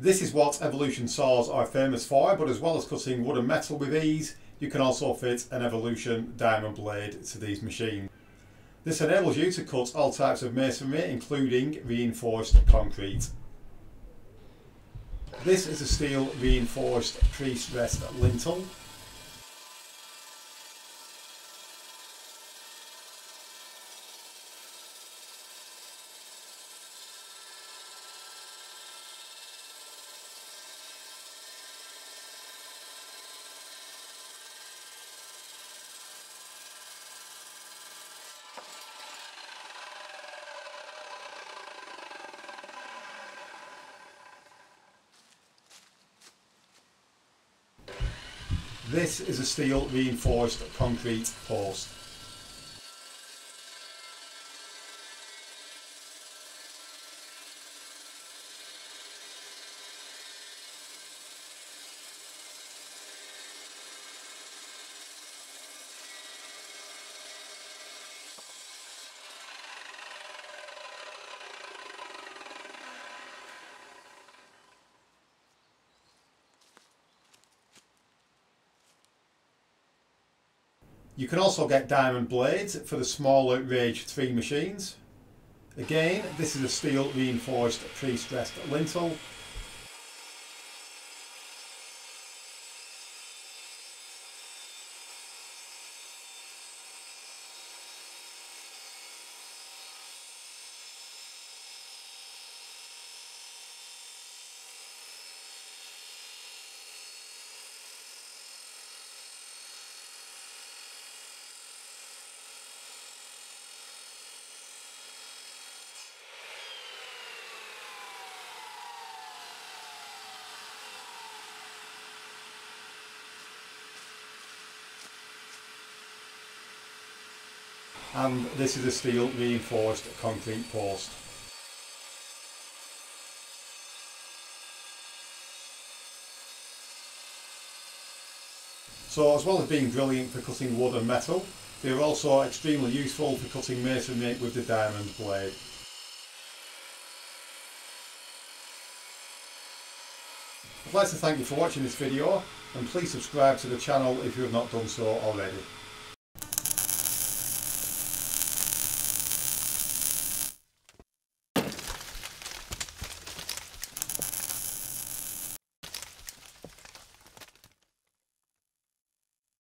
This is what Evolution saws are famous for, but as well as cutting wood and metal with ease, you can also fit an Evolution diamond blade to these machines. This enables you to cut all types of masonry, including reinforced concrete. This is a steel reinforced pre-stressed lintel This is a steel reinforced concrete post. You can also get diamond blades for the smaller Rage 3 machines. Again, this is a steel reinforced pre-stressed lintel and this is a steel reinforced concrete post. So as well as being brilliant for cutting wood and metal, they are also extremely useful for cutting masonry with the diamond blade. I'd like to thank you for watching this video and please subscribe to the channel if you have not done so already.